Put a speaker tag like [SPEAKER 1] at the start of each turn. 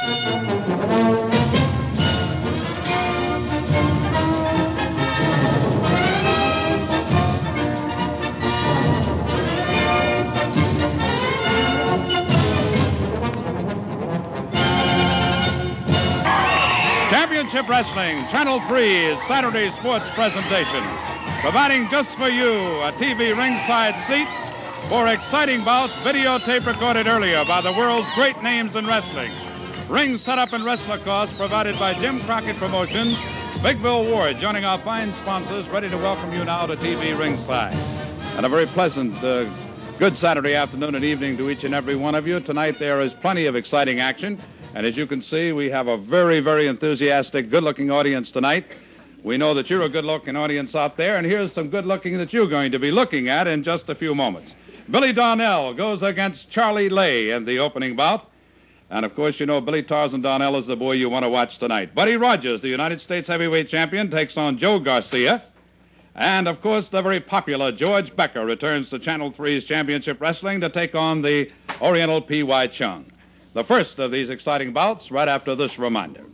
[SPEAKER 1] Championship Wrestling, Channel 3's Saturday sports presentation, providing just for you a TV ringside seat for exciting bouts videotape recorded earlier by the world's great names in wrestling. Ring setup and wrestler costs provided by Jim Crockett Promotions. Big Bill Ward joining our fine sponsors, ready to welcome you now to TV ringside. And a very pleasant, uh, good Saturday afternoon and evening to each and every one of you. Tonight there is plenty of exciting action. And as you can see, we have a very, very enthusiastic, good looking audience tonight. We know that you're a good looking audience out there, and here's some good looking that you're going to be looking at in just a few moments. Billy Donnell goes against Charlie Lay in the opening bout. And of course, you know Billy Tarzan Donnell is the boy you want to watch tonight. Buddy Rogers, the United States heavyweight champion, takes on Joe Garcia. And of course, the very popular George Becker returns to Channel 3's Championship Wrestling to take on the Oriental P.Y. Chung. The first of these exciting bouts right after this reminder.